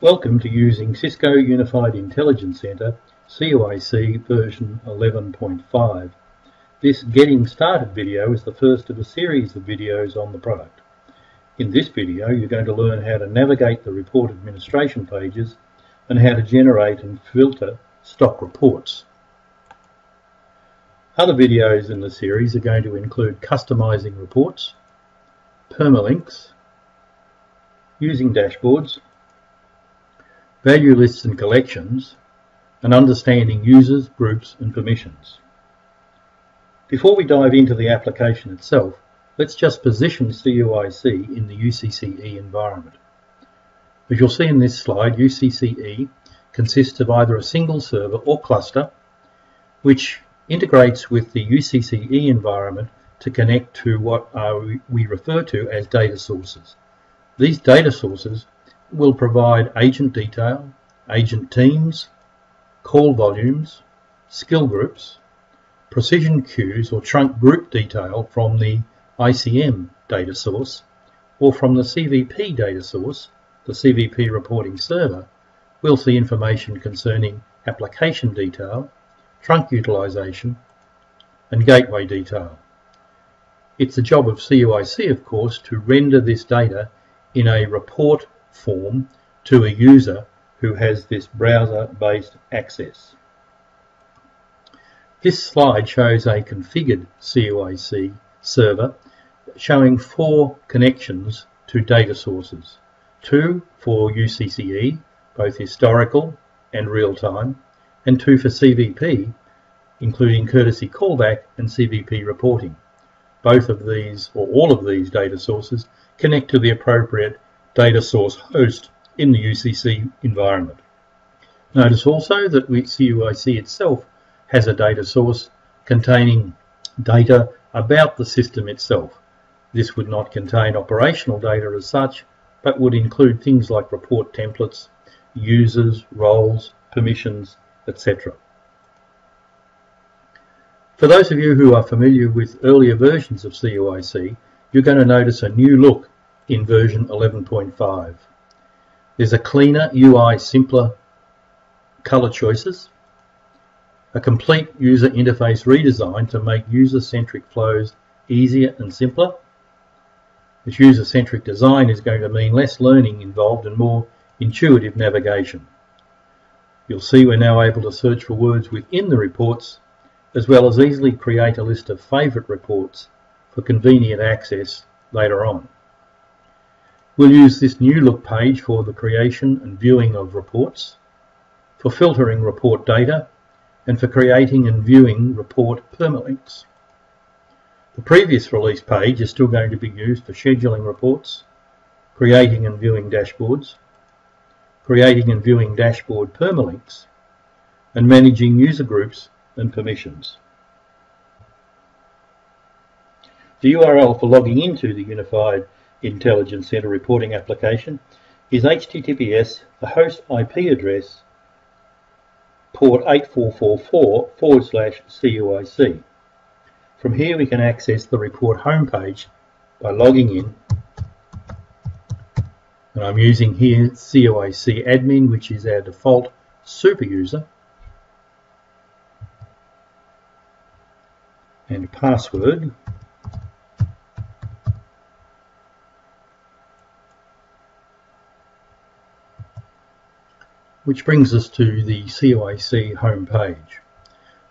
Welcome to using Cisco Unified Intelligence Center CUIC version 11.5. This Getting Started video is the first of a series of videos on the product. In this video you're going to learn how to navigate the report administration pages and how to generate and filter stock reports. Other videos in the series are going to include customizing reports, permalinks, using dashboards, value lists and collections, and understanding users, groups and permissions. Before we dive into the application itself, let's just position CUIC in the UCCE environment. As you'll see in this slide, UCCE consists of either a single server or cluster, which integrates with the UCCE environment to connect to what uh, we refer to as data sources. These data sources will provide agent detail, agent teams, call volumes, skill groups, precision queues or trunk group detail from the ICM data source or from the CVP data source, the CVP reporting server, we'll see information concerning application detail, trunk utilization, and gateway detail. It's the job of CUIC, of course, to render this data in a report form to a user who has this browser-based access. This slide shows a configured CUIC server showing four connections to data sources. Two for UCCE, both historical and real-time, and two for CVP, including courtesy callback and CVP reporting. Both of these, or all of these data sources, connect to the appropriate data source host in the UCC environment. Notice also that CUIC itself has a data source containing data about the system itself. This would not contain operational data as such, but would include things like report templates, users, roles, permissions, etc. For those of you who are familiar with earlier versions of CUIC, you're going to notice a new look in version 11.5. There's a cleaner UI, simpler color choices, a complete user interface redesign to make user-centric flows easier and simpler. This user-centric design is going to mean less learning involved and more intuitive navigation. You'll see we're now able to search for words within the reports as well as easily create a list of favourite reports for convenient access later on. We'll use this new look page for the creation and viewing of reports, for filtering report data, and for creating and viewing report permalinks. The previous release page is still going to be used for scheduling reports, creating and viewing dashboards, creating and viewing dashboard permalinks, and managing user groups and permissions. The URL for logging into the Unified Intelligence Center reporting application is https the host IP address port 8444 forward slash CUIC. From here we can access the report homepage by logging in. And I'm using here CUIC admin which is our default super user. And password which brings us to the CUIC homepage.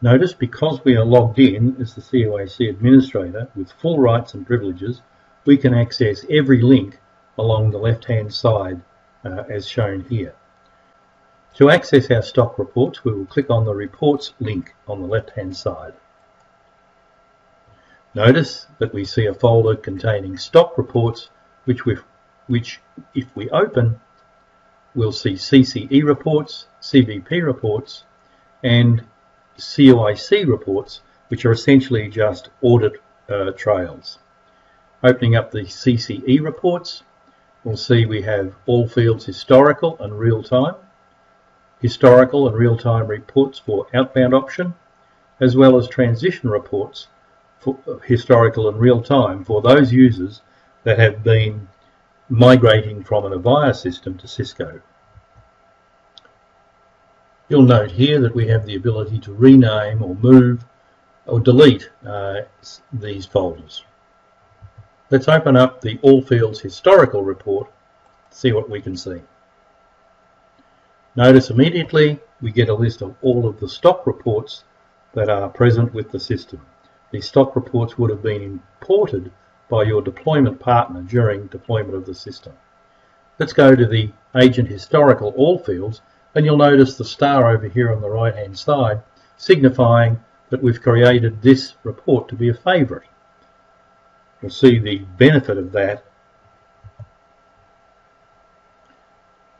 Notice because we are logged in as the CUIC administrator with full rights and privileges, we can access every link along the left hand side uh, as shown here. To access our stock reports, we will click on the reports link on the left hand side. Notice that we see a folder containing stock reports which, which if we open we'll see CCE reports, CVP reports, and CUIC reports, which are essentially just audit uh, trails. Opening up the CCE reports, we'll see we have all fields historical and real-time, historical and real-time reports for outbound option, as well as transition reports for uh, historical and real-time for those users that have been migrating from an Avaya system to Cisco. You'll note here that we have the ability to rename or move or delete uh, these folders. Let's open up the All Fields Historical Report, see what we can see. Notice immediately we get a list of all of the stock reports that are present with the system. These stock reports would have been imported by your deployment partner during deployment of the system. Let's go to the Agent Historical All Fields and you'll notice the star over here on the right hand side signifying that we've created this report to be a favourite. You'll see the benefit of that.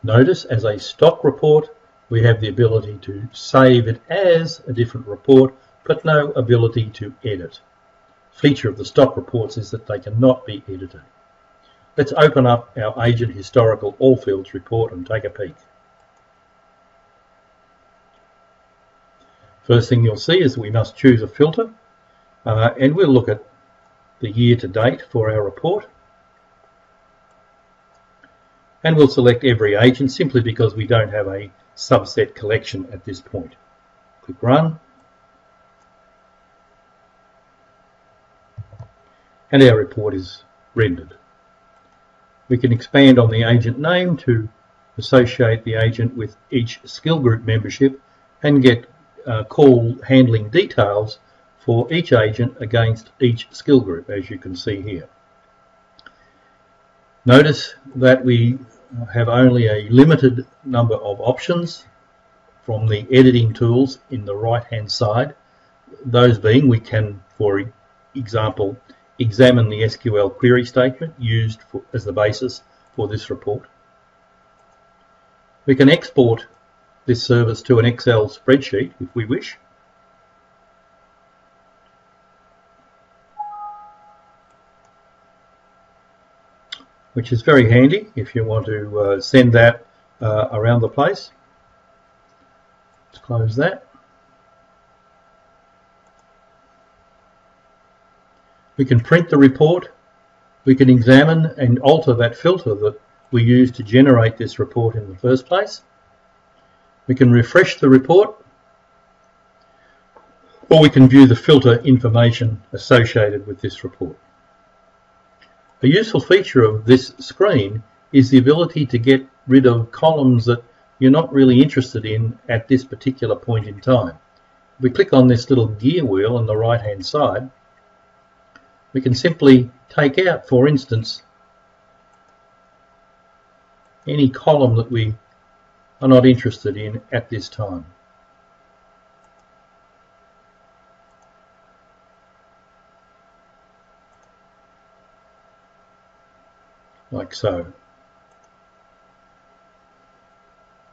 Notice as a stock report we have the ability to save it as a different report but no ability to edit. Feature of the stock reports is that they cannot be edited. Let's open up our Agent Historical All Fields report and take a peek. First thing you'll see is we must choose a filter uh, and we'll look at the year to date for our report and we'll select every agent simply because we don't have a subset collection at this point. Click Run and our report is rendered. We can expand on the agent name to associate the agent with each skill group membership and get uh, call handling details for each agent against each skill group, as you can see here. Notice that we have only a limited number of options from the editing tools in the right hand side. Those being we can, for example, examine the SQL query statement used for, as the basis for this report. We can export this service to an Excel spreadsheet if we wish. which is very handy if you want to uh, send that uh, around the place. Let's close that. We can print the report. We can examine and alter that filter that we used to generate this report in the first place. We can refresh the report or we can view the filter information associated with this report. A useful feature of this screen is the ability to get rid of columns that you're not really interested in at this particular point in time. If we click on this little gear wheel on the right hand side, we can simply take out, for instance, any column that we are not interested in at this time. Like so.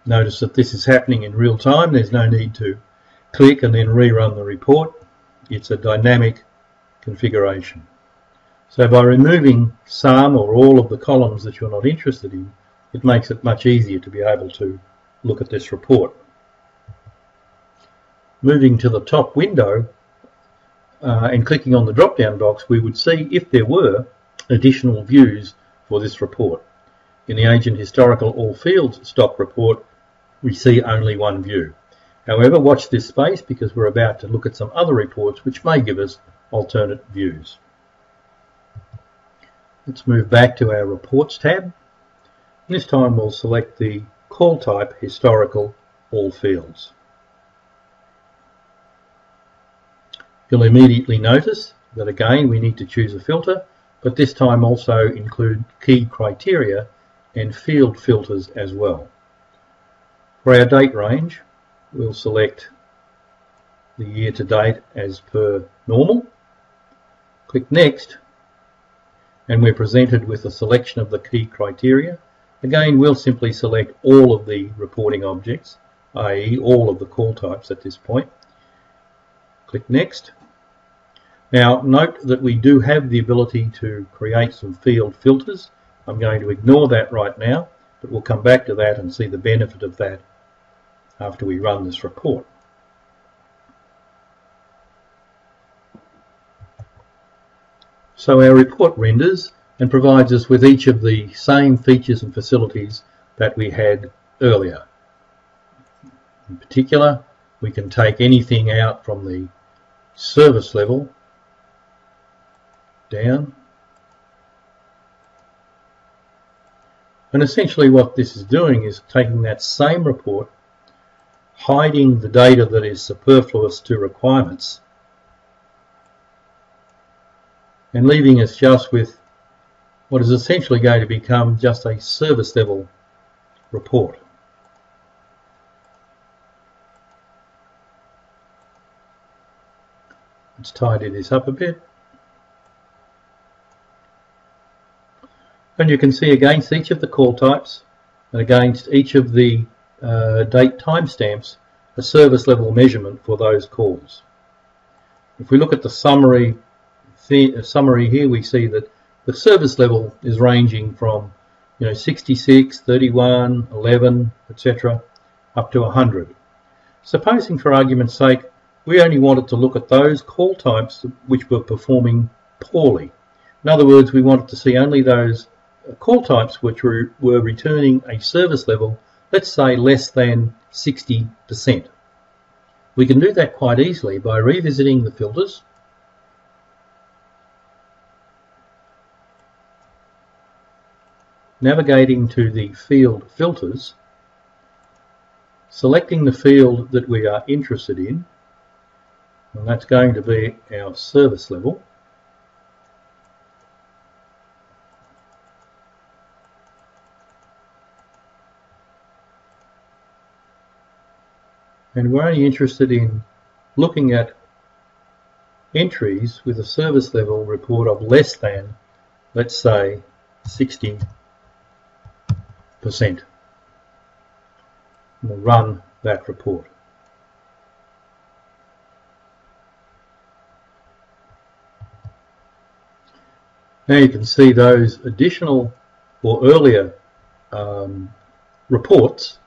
Notice that this is happening in real time. There's no need to click and then rerun the report. It's a dynamic configuration. So by removing some or all of the columns that you're not interested in, it makes it much easier to be able to look at this report. Moving to the top window uh, and clicking on the drop-down box, we would see if there were additional views for this report. In the Agent Historical All Fields stock report, we see only one view. However, watch this space because we're about to look at some other reports which may give us alternate views. Let's move back to our Reports tab. This time we'll select the call type historical all fields. You'll immediately notice that again we need to choose a filter but this time also include key criteria and field filters as well. For our date range we'll select the year to date as per normal. Click next and we're presented with a selection of the key criteria Again, we'll simply select all of the reporting objects, i.e. all of the call types at this point. Click Next. Now, note that we do have the ability to create some field filters. I'm going to ignore that right now, but we'll come back to that and see the benefit of that after we run this report. So our report renders and provides us with each of the same features and facilities that we had earlier. In particular, we can take anything out from the service level down. And essentially what this is doing is taking that same report, hiding the data that is superfluous to requirements, and leaving us just with what is essentially going to become just a service level report. Let's tidy this up a bit. And you can see against each of the call types and against each of the uh, date timestamps a service level measurement for those calls. If we look at the summary summary here, we see that the service level is ranging from you know 66, 31, 11, etc. up to 100. Supposing for argument's sake we only wanted to look at those call types which were performing poorly. In other words, we wanted to see only those call types which were, were returning a service level, let's say less than 60%. We can do that quite easily by revisiting the filters navigating to the field filters, selecting the field that we are interested in, and that's going to be our service level. And we're only interested in looking at entries with a service level report of less than, let's say, 60 percent We'll run that report. Now you can see those additional or earlier um, reports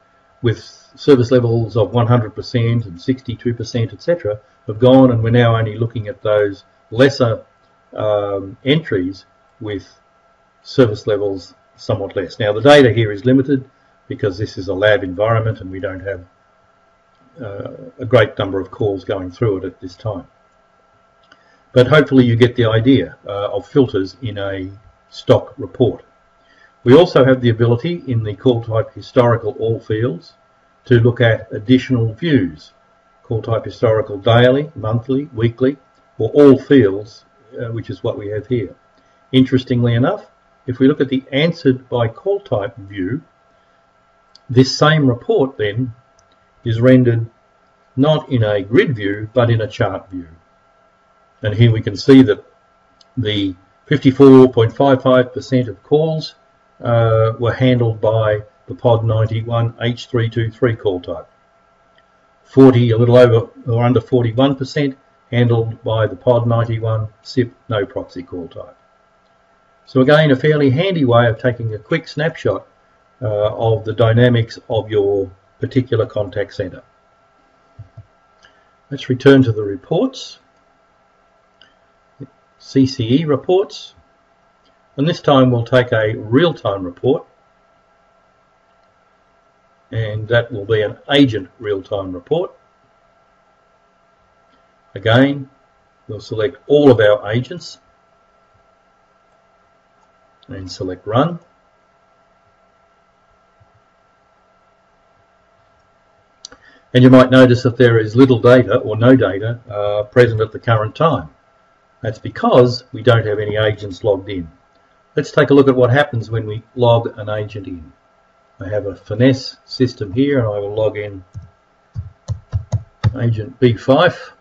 with service levels of 100% and 62% etc have gone and we're now only looking at those lesser um, entries with service levels somewhat less. Now the data here is limited because this is a lab environment and we don't have uh, a great number of calls going through it at this time. But hopefully you get the idea uh, of filters in a stock report. We also have the ability in the call type historical all fields to look at additional views, call type historical daily, monthly, weekly, or all fields, uh, which is what we have here. Interestingly enough, if we look at the answered by call type view, this same report then is rendered not in a grid view, but in a chart view. And here we can see that the 54.55% of calls uh, were handled by the POD 91 H323 call type. 40, a little over or under 41% handled by the POD 91 SIP no proxy call type. So again, a fairly handy way of taking a quick snapshot uh, of the dynamics of your particular contact center. Let's return to the reports. CCE reports. And this time we'll take a real-time report. And that will be an agent real-time report. Again, we'll select all of our agents and select run. And you might notice that there is little data or no data uh, present at the current time. That's because we don't have any agents logged in. Let's take a look at what happens when we log an agent in. I have a finesse system here and I will log in agent B5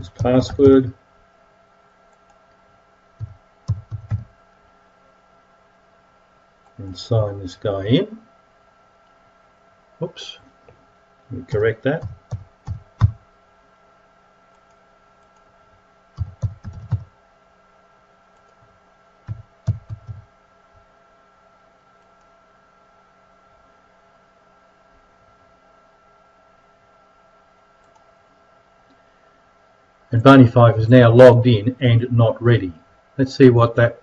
his password. And sign this guy in. Oops, let me correct that. And Barney 5 is now logged in and not ready. Let's see what that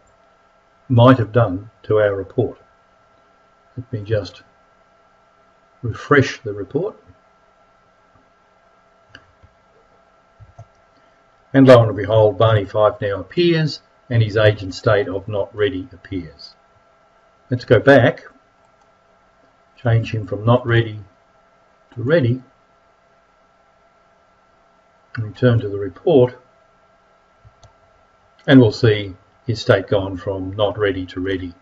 might have done to our report. Let me just refresh the report. And lo and behold, Barney5 now appears and his agent state of not ready appears. Let's go back, change him from not ready to ready, return to the report, and we'll see his state gone from not ready to ready.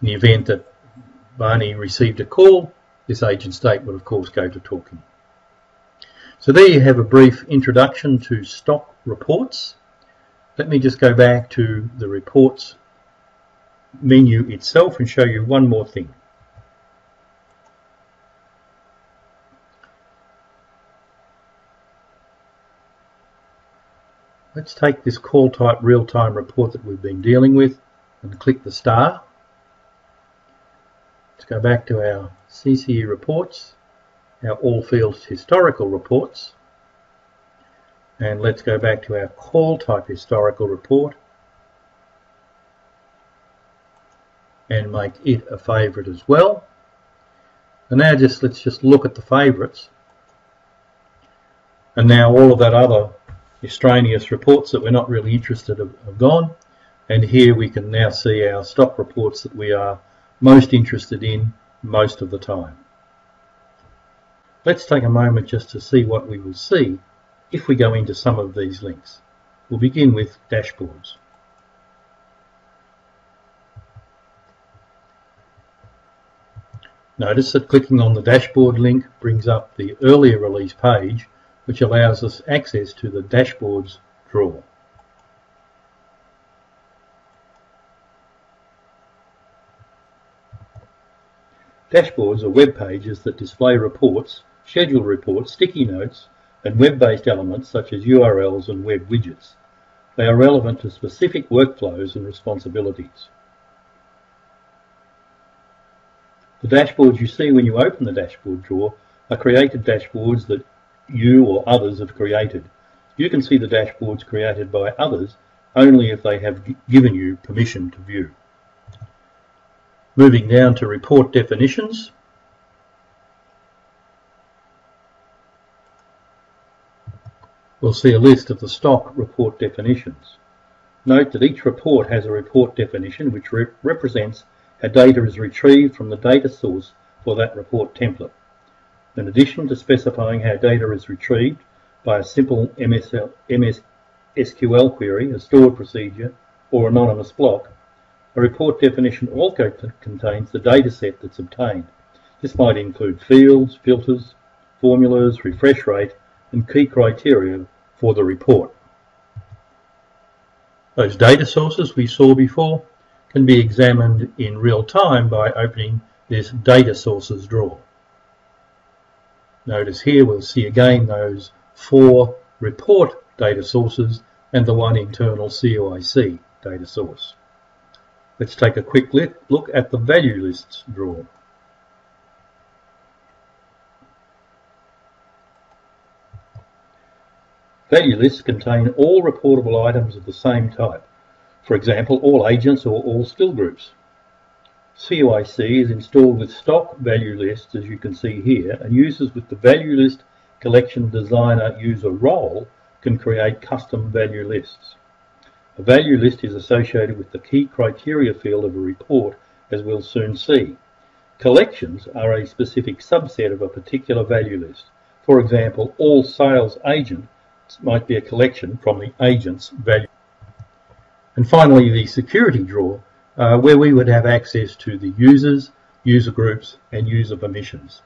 In the event that Barney received a call, this agent state would of course go to talking. So there you have a brief introduction to stock reports. Let me just go back to the reports menu itself and show you one more thing. Let's take this call type real-time report that we've been dealing with and click the star. Let's go back to our CCE reports, our all fields historical reports, and let's go back to our call type historical report and make it a favorite as well. And now just let's just look at the favorites. And now all of that other extraneous reports that we're not really interested in have gone. And here we can now see our stock reports that we are most interested in most of the time. Let's take a moment just to see what we will see if we go into some of these links. We'll begin with dashboards. Notice that clicking on the dashboard link brings up the earlier release page which allows us access to the dashboards drawer. Dashboards are web pages that display reports, schedule reports, sticky notes, and web-based elements such as URLs and web widgets. They are relevant to specific workflows and responsibilities. The dashboards you see when you open the dashboard drawer are created dashboards that you or others have created. You can see the dashboards created by others only if they have given you permission to view. Moving down to report definitions. We'll see a list of the stock report definitions. Note that each report has a report definition which re represents how data is retrieved from the data source for that report template. In addition to specifying how data is retrieved by a simple MSL, MS SQL query, a stored procedure, or anonymous block, a report definition also contains the data set that's obtained. This might include fields, filters, formulas, refresh rate, and key criteria for the report. Those data sources we saw before can be examined in real time by opening this data sources drawer. Notice here we'll see again those four report data sources and the one internal CUIC data source. Let's take a quick look at the value lists drawer. Value lists contain all reportable items of the same type. For example, all agents or all skill groups. CUIC is installed with stock value lists as you can see here and users with the value list collection designer user role can create custom value lists. A value list is associated with the key criteria field of a report, as we'll soon see. Collections are a specific subset of a particular value list. For example, all sales agents might be a collection from the agent's value. And finally, the security drawer, uh, where we would have access to the users, user groups, and user permissions.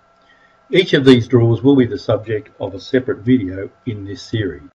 Each of these drawers will be the subject of a separate video in this series.